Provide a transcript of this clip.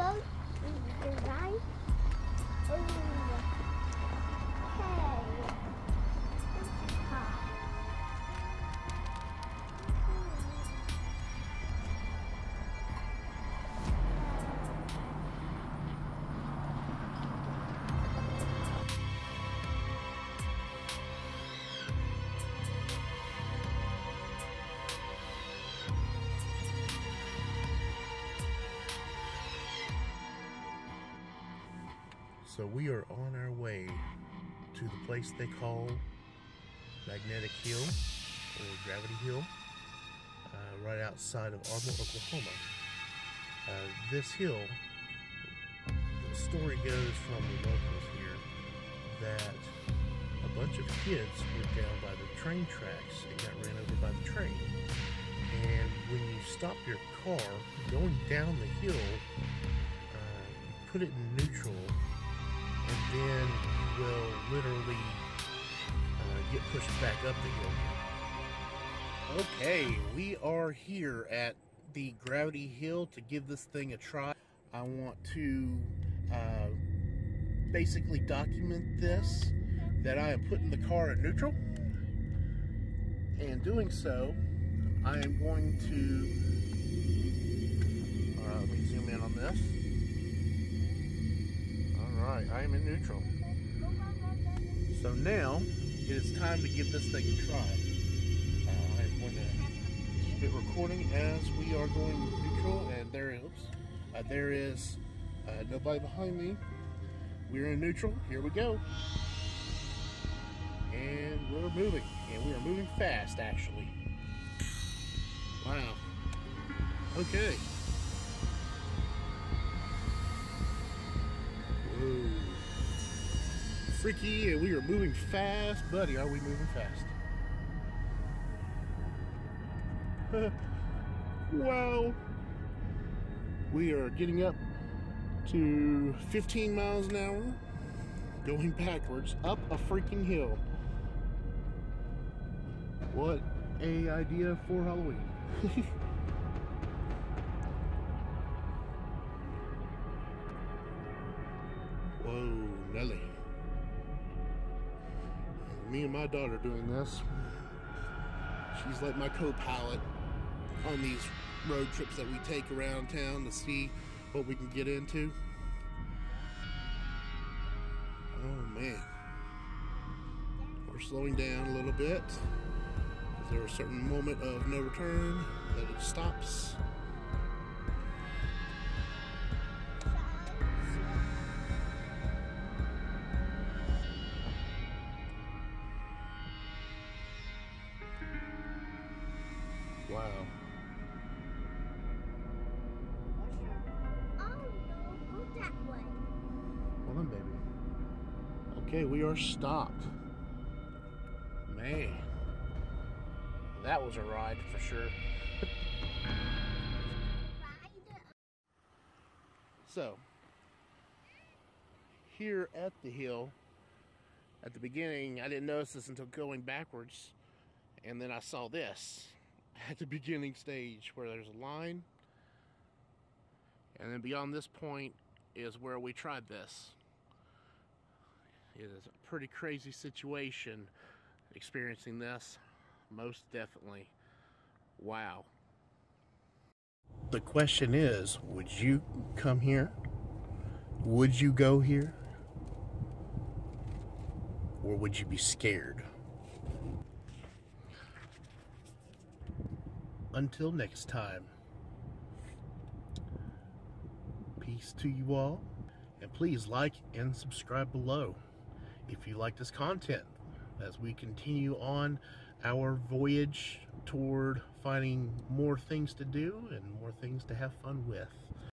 boat, the guy, So we are on our way to the place they call Magnetic Hill or Gravity Hill, uh, right outside of Ardmore, Oklahoma. Uh, this hill, the story goes from the locals here that a bunch of kids went down by the train tracks and got ran over by the train. And when you stop your car going down the hill, uh, you put it in neutral and then you will literally uh, get pushed back up the hill. Okay, we are here at the Gravity Hill to give this thing a try. I want to uh, basically document this, that I am putting the car in neutral. And doing so, I am going to, right, let me zoom in on this. All right, I am in neutral. So now, it is time to give this thing a try. Uh, I'm going to keep it recording as we are going neutral, and there, oops, uh, there is uh, nobody behind me. We're in neutral, here we go. And we're moving, and we are moving fast actually. Wow. Okay. Freaky, and we are moving fast. Buddy, are we moving fast? wow. We are getting up to 15 miles an hour, going backwards up a freaking hill. What a idea for Halloween. Whoa, Nelly. Me and my daughter doing this. She's like my co-pilot on these road trips that we take around town to see what we can get into. Oh man. We're slowing down a little bit. Is there a certain moment of no return that it stops? Hold on, baby. Okay, we are stopped. Man. That was a ride for sure. So, here at the hill, at the beginning, I didn't notice this until going backwards, and then I saw this at the beginning stage where there's a line, and then beyond this point is where we tried this. It is a pretty crazy situation experiencing this, most definitely. Wow. The question is, would you come here? Would you go here? Or would you be scared? Until next time, peace to you all, and please like and subscribe below if you like this content as we continue on our voyage toward finding more things to do and more things to have fun with.